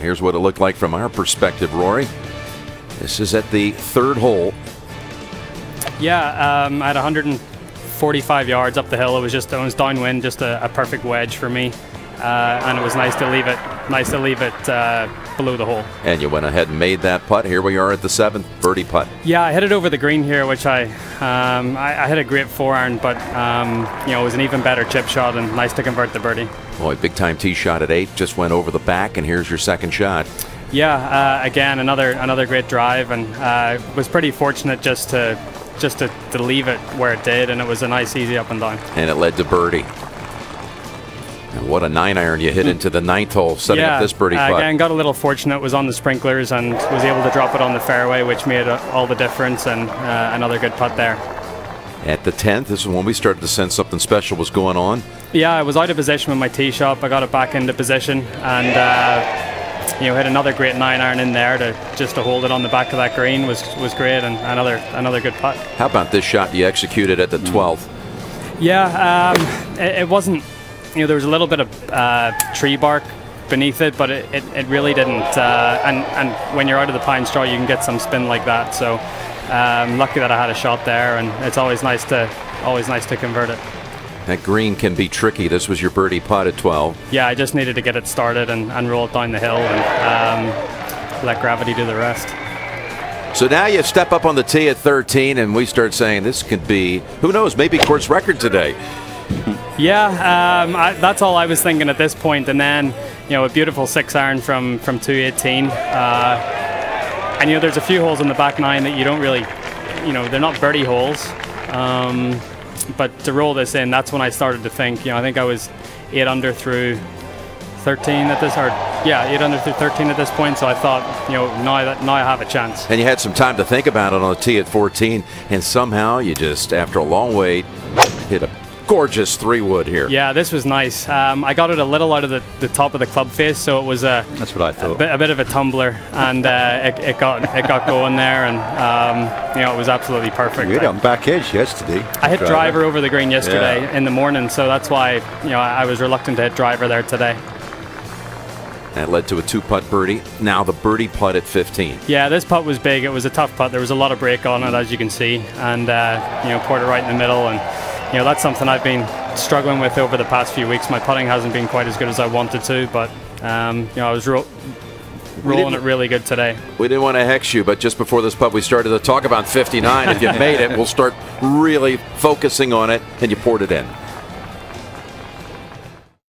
Here's what it looked like from our perspective, Rory. This is at the third hole. Yeah, um, at 145 yards up the hill, it was just it was downwind, just a, a perfect wedge for me, uh, and it was nice to leave it nice to leave it uh, below the hole. And you went ahead and made that putt. Here we are at the seventh birdie putt. Yeah, I hit it over the green here, which I um, I, I, hit a great four iron, but um, you know it was an even better chip shot and nice to convert the birdie. Boy, big time tee shot at eight, just went over the back, and here's your second shot. Yeah, uh, again another another great drive, and uh, was pretty fortunate just to just to, to leave it where it did, and it was a nice easy up and down. And it led to birdie. And what a nine iron you hit into the ninth hole, setting yeah, up this birdie putt. Uh, again, got a little fortunate, was on the sprinklers and was able to drop it on the fairway, which made all the difference, and uh, another good putt there. At the 10th, this is when we started to sense something special was going on. Yeah, I was out of position with my tee shot. I got it back into position and uh, you know hit another great nine iron in there to just to hold it on the back of that green was was great and another another good putt. How about this shot you executed at the 12th? Yeah, um, it, it, wasn't. You know, there was a little bit of uh, tree bark beneath it, but it, it, it really didn't. Uh, and and when you're out of the pine straw, you can get some spin like that. So um, lucky that I had a shot there, and it's always nice to always nice to convert it. That green can be tricky. This was your birdie putt at 12. Yeah, I just needed to get it started and, and roll it down the hill and um, let gravity do the rest. So now you step up on the tee at 13, and we start saying this could be, who knows, maybe course record today. Yeah, um, I, that's all I was thinking at this point. And then, you know, a beautiful six iron from from 218. Uh, and you know, there's a few holes in the back nine that you don't really, you know, they're not birdie holes. Um, but to roll this in, that's when I started to think. You know, I think I was eight under through 13 at this, or yeah, eight under through 13 at this point. So I thought, you know, now that now I have a chance. And you had some time to think about it on the tee at 14, and somehow you just, after a long wait, hit a gorgeous three wood here. Yeah, this was nice. Um, I got it a little out of the, the top of the club face, so it was a that's what I thought. A bit, a bit of a tumbler, and uh, it, it, got it got going there, and um, you know it was absolutely perfect. You hit on back edge yesterday. I hit driver, driver over the green yesterday yeah. in the morning, so that's why you know I was reluctant to hit driver there today. That led to a two putt birdie. Now the birdie putt at 15. Yeah, this putt was big. It was a tough putt. There was a lot of break on it, as you can see, and uh, you know poured it right in the middle and you know that's something I've been struggling with over the past few weeks. My putting hasn't been quite as good as I wanted to, but um, you know I was ro- rolling it really good today. We didn't want to hex you, but just before this putt, we started to talk about 59. if you made it, we'll start really focusing on it, and you poured it in.